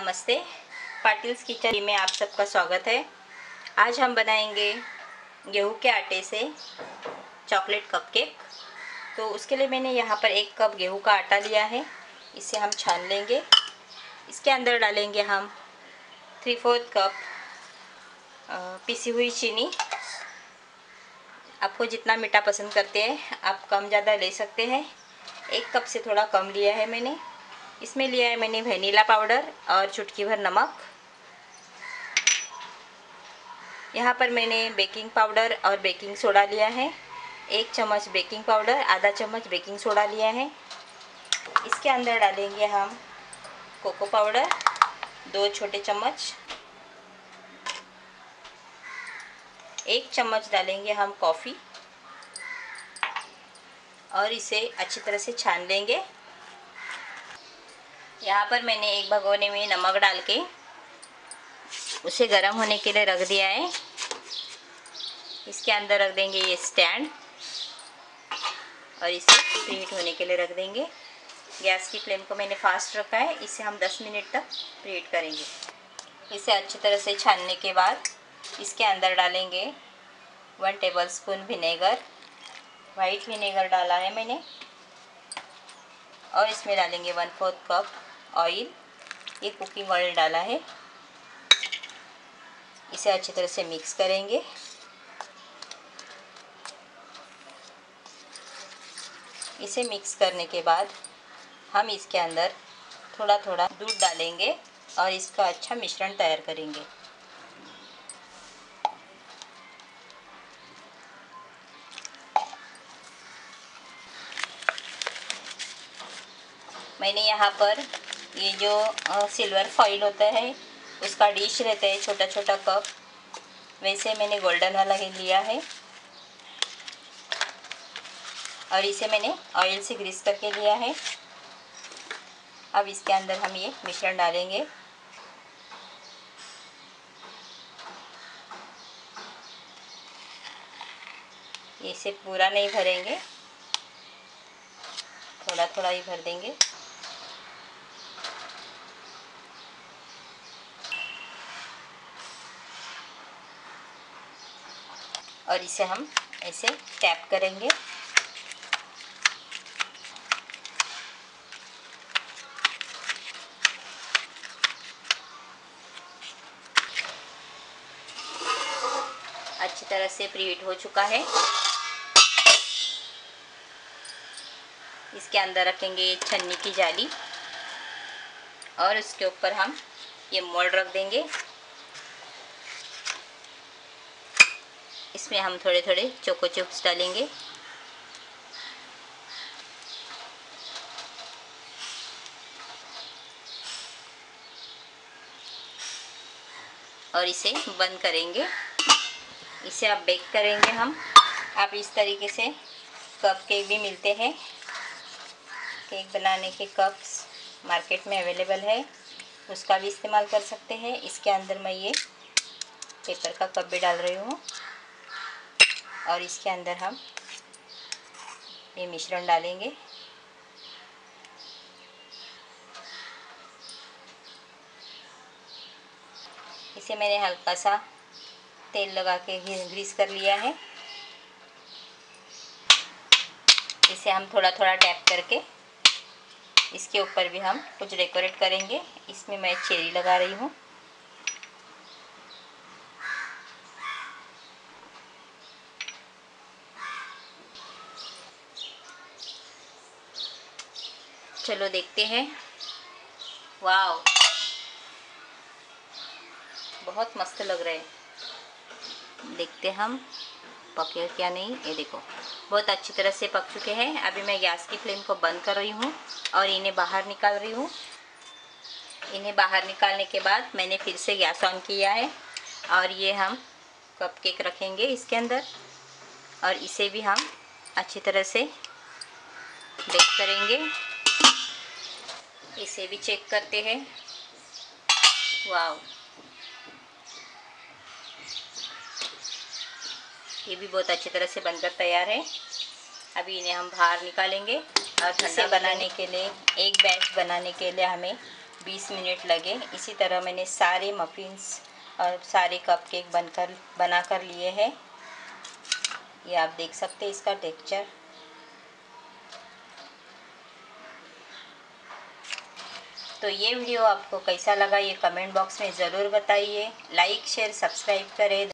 नमस्ते। पाटिल्स किचन में आप सबका स्वागत है। आज हम बनाएँगे गेहूँ के आटे से चॉकलेट कपकेक तो उसके लिए मैंने यहाँ पर एक कप गेहूँ का आटा लिया है। इसे हम छान लेंगे। इसके अंदर डालेंगे हम थ्री फोर्थ कप पिसी हुई चीनी। आपको जितना मीठा पसंद करते हैं, आप कम ज़्यादा ले सकते हैं। एक कप से थोड़ा कम लिया है मैंने। इसमें लिया है मैंने वेनीला पाउडर और चुटकी भर नमक। यहाँ पर मैंने बेकिंग पाउडर और बेकिंग सोडा लिया है। एक चम्मच बेकिंग पाउडर, आधा चम्मच बेकिंग सोडा लिया है। इसके अंदर डालेंगे हम कोको पाउडर, दो छोटे चम्मच। एक चम्मच डालेंगे हम कॉफ़ी। और इसे अच्छी तरह से छान लेंगे। यहाँ पर मैंने एक भगोने में नमक डाल के उसे गर्म होने के लिए रख दिया है। इसके अंदर रख देंगे ये स्टैंड और इसे प्रीहीट होने के लिए रख देंगे। गैस की फ्लेम को मैंने फास्ट रखा है, इसे हम 10 मिनट तक प्रीहीट करेंगे। इसे अच्छी तरह से छानने के बाद इसके अंदर डालेंगे one tablespoon vinegar white vinegar डाला है मैंने। और इसमें डालेंगे वन फोर्थ कप ऑयल ये कुकिंग ऑयल डाला है। इसे अच्छी तरह से मिक्स करेंगे। इसे मिक्स करने के बाद हम इसके अंदर थोड़ा थोड़ा दूध डालेंगे और इसका अच्छा मिश्रण तैयार करेंगे। मैंने यहाँ पर ये जो सिल्वर फॉइल होता है, उसका डिश रहता है छोटा छोटा कप वैसे मैंने गोल्डन वाला ही लिया है। और इसे मैंने ऑयल से ग्रीस करके लिया है। अब इसके अंदर हम ये मिश्रण डालेंगे। इसे पूरा नहीं भरेंगे। थोड़ा थोड़ा ही भर देंगे। और इसे हम ऐसे टैप करेंगे। अच्छी तरह से प्रीहीट हो चुका है। इसके अंदर रखेंगे छन्नी की जाली और उसके ऊपर हम ये मोल्ड रख देंगे। इसमें हम थोड़े थोड़े चोको चिप्स डालेंगे। और इसे बंद करेंगे। इसे आप बेक करेंगे हम। आप इस तरीके से कप केक भी मिलते हैं। केक बनाने के कप्स मार्केट में अवेलेबल है। उसका भी इस्तेमाल कर सकते हैं। इसके अंदर मैं ये पेपर का कप भी डाल रही हूँ। और इसके अंदर हम ये मिश्रण डालेंगे। इसे मैंने हल्का सा तेल लगा के ग्रीस कर लिया है। इसे हम थोड़ा थोड़ा टैप करके इसके ऊपर भी हम कुछ डेकोरेट करेंगे। इसमें मैं चेरी लगा रही हूँ। चलो देखते हैं। वाह बहुत मस्त लग रहे हैं। देखते हम, पके क्या नहीं, ये देखो। बहुत अच्छी तरह से पक चुके हैं। अभी मैं गैस की फ्लेम को बंद कर रही हूँ और इन्हें बाहर निकाल रही हूँ। इन्हें बाहर निकालने के बाद मैंने फिर से गैस ऑन किया है और ये हम कप केक रखेंगे इसके अंदर और इसे भी हम अच्छी तरह से बेक करेंगे। इसे भी चेक करते हैं। वाव ये भी बहुत अच्छी तरह से बनकर तैयार है। अभी इन्हें हम बाहर निकालेंगे और इसे बनाने के लिए एक बैच बनाने के लिए हमें 20 मिनट लगे। इसी तरह मैंने सारे मफिन्स और सारे कप केक बनकर बना कर लिए हैं। ये आप देख सकते हैं इसका टेक्सचर तो ये वीडियो आपको कैसा लगा ये कमेंट बॉक्स में ज़रूर बताइए। लाइक, शेयर, सब्सक्राइब करें।